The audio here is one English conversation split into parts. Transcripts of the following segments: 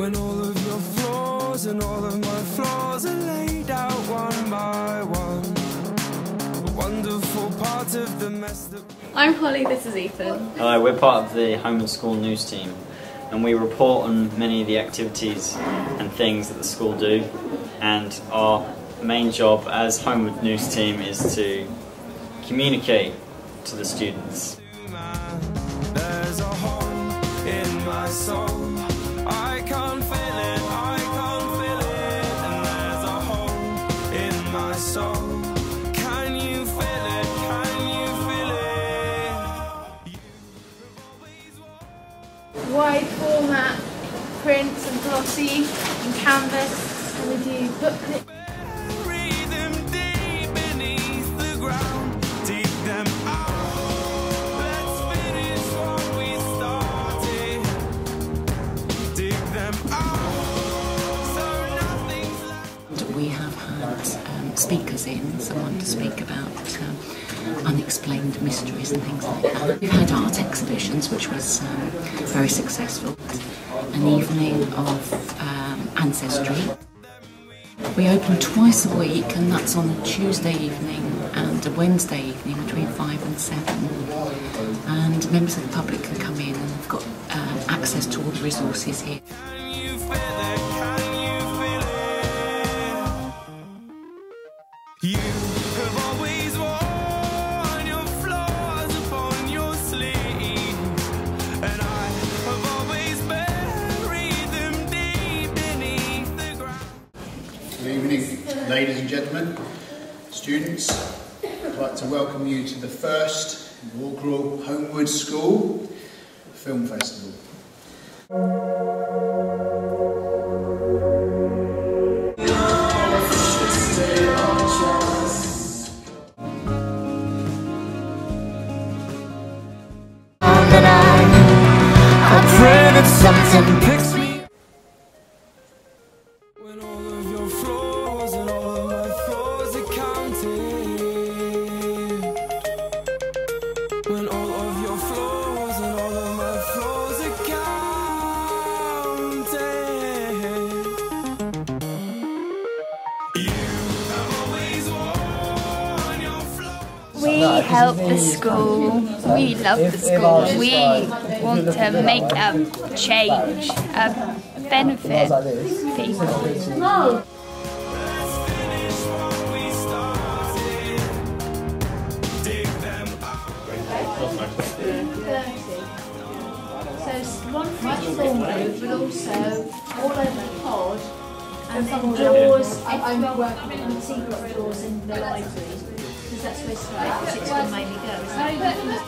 When all of your flaws and all of my flaws are laid out one by one. Wonderful part of the mess I'm Holly, this is Ethan. Hello, we're part of the Homewood School News team and we report on many of the activities and things that the school do and our main job as Homewood News team is to communicate to the students. Wide format prints and glossy and canvas and we do booklet unexplained mysteries and things like that. We've had art exhibitions, which was um, very successful. An evening of um, ancestry. We open twice a week, and that's on a Tuesday evening and a Wednesday evening between five and seven. And members of the public can come in and have got um, access to all the resources here. Good evening, ladies and gentlemen, students. I'd like to welcome you to the first inaugural Homewood School Film Festival. Help the school, we love the school, we want to make a change, a benefit people. One for each form but also all over the pod and then doors I'm working on secret doors in the libraries because that's where statistics will mainly go isn't?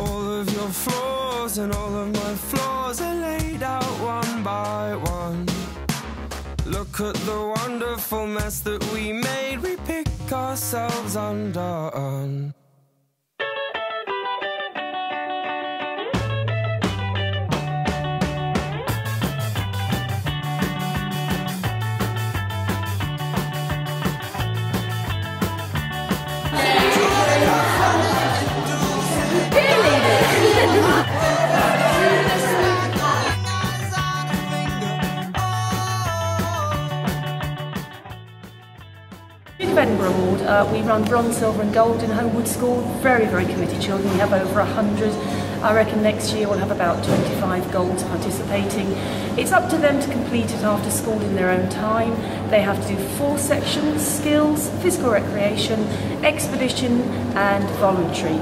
All of your flaws and all of my flaws are laid out one by one. Look at the wonderful mess that we made, we pick ourselves undone. Edinburgh Award, uh, we run bronze, silver and gold in Homewood School. Very, very committed children. We have over 100. I reckon next year we'll have about 25 golds participating. It's up to them to complete it after school in their own time. They have to do four sections, skills, physical recreation, expedition and voluntary.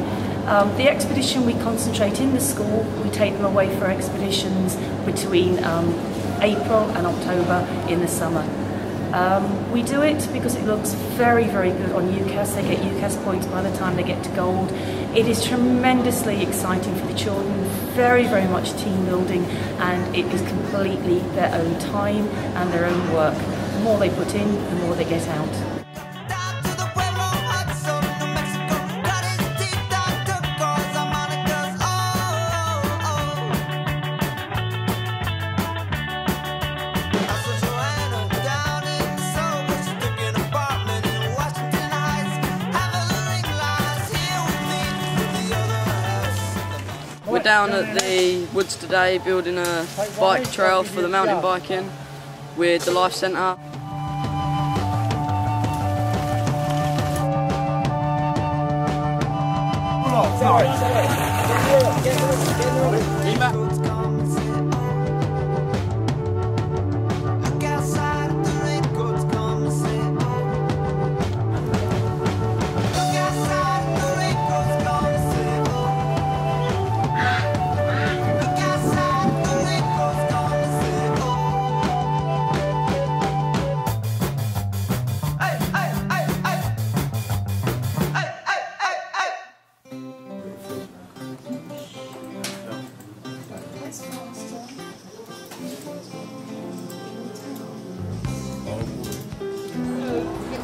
Um, the expedition we concentrate in the school, we take them away for expeditions between um, April and October in the summer. Um, we do it because it looks very, very good on UCAS. They get UCAS points by the time they get to gold. It is tremendously exciting for the children, very, very much team building, and it is completely their own time and their own work. The more they put in, the more they get out. Down at the woods today building a bike trail for the mountain biking with the Life Centre.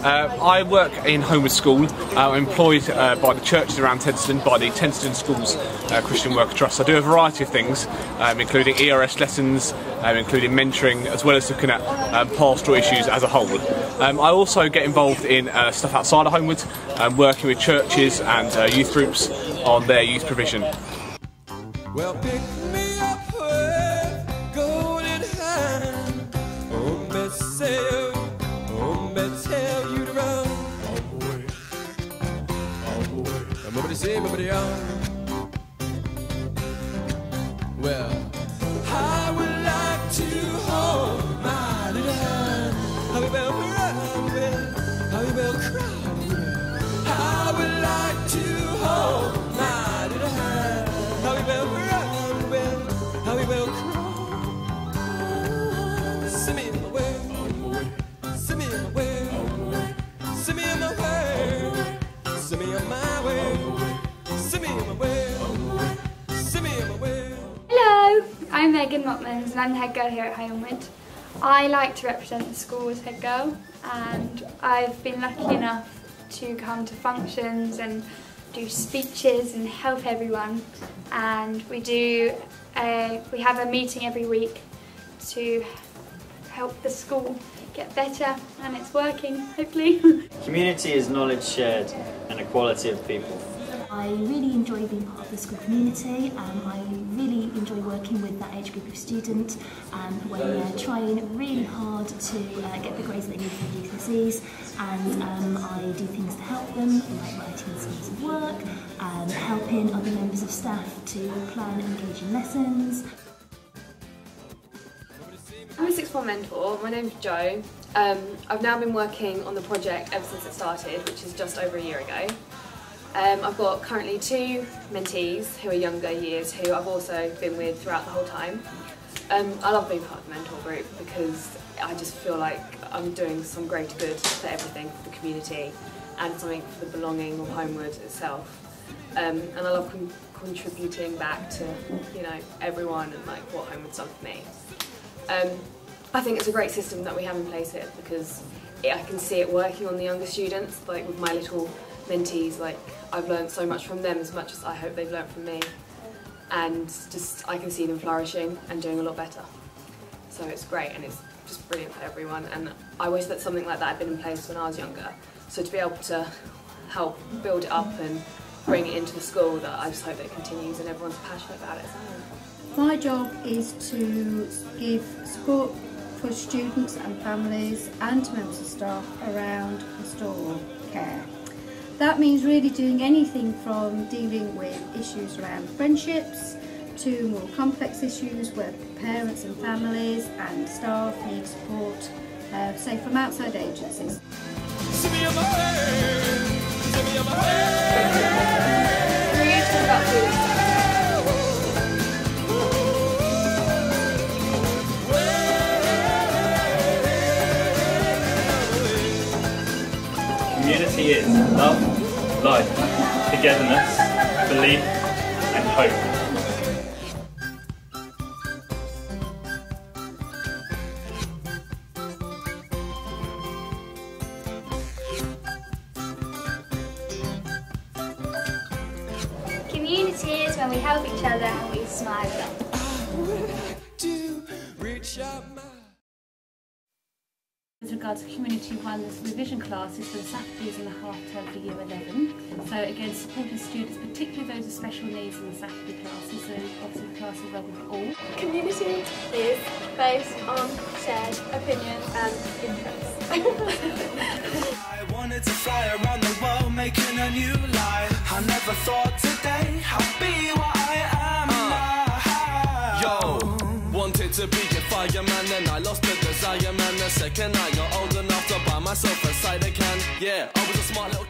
Uh, I work in Homewood School. Uh, I'm employed uh, by the churches around Tenterden, by the Tenterden Schools uh, Christian Worker Trust. I do a variety of things, um, including ERS lessons, um, including mentoring, as well as looking at um, pastoral issues as a whole. Um, I also get involved in uh, stuff outside of Homewood, um, working with churches and youth groups on their youth provision. Well, And nobody say, nobody. Well, And I'm the head girl here at Homewood. I like to represent the school as head girl and I've been lucky enough to come to functions and do speeches and help everyone and we do a, we have a meeting every week to help the school get better and it's working hopefully. Community is knowledge shared and equality of people. I really enjoy being part of the school community. Um, I really enjoy working with that age group of students um, when they're trying really hard to uh, get the grades that they need for GCSEs and um, I do things to help them like writing schemes of work, um, helping other members of staff to plan engaging lessons. I'm a sixth form mentor. My name's Jo. Um, I've now been working on the project ever since it started, which is just over a year ago. Um, I've got currently two mentees who are younger years who I've also been with throughout the whole time. Um, I love being part of the mentor group because I just feel like I'm doing some great good for everything, for the community and something for the belonging of Homewood itself. Um, and I love con- contributing back to you know everyone and like what Homewood's done for me. Um, I think it's a great system that we have in place here because it, I can see it working on the younger students, like with my little like I've learned so much from them as much as I hope they've learned from me. And just I can see them flourishing and doing a lot better. So it's great and it's just brilliant for everyone. And I wish that something like that had been in place when I was younger. So to be able to help build it up and bring it into the school, that I just hope that it continues and everyone's passionate about it. My job is to give support for students and families and members of staff around pastoral care. That means really doing anything from dealing with issues around friendships to more complex issues where parents and families and staff need support, uh, say from outside agencies. Community is love, life, togetherness, belief, and hope. Community is when we help each other and we smile. With regards to community wellness revision classes for the Saturdays in the half term for year 11. So again, supporting students, particularly those with special needs in the Saturday classes, so obviously the classes welcome to all. Community is based on shared opinion and interests. I wanted to fly around the world making a new life. I never thought second I got old enough to buy myself a cider can. Yeah, I was a smart little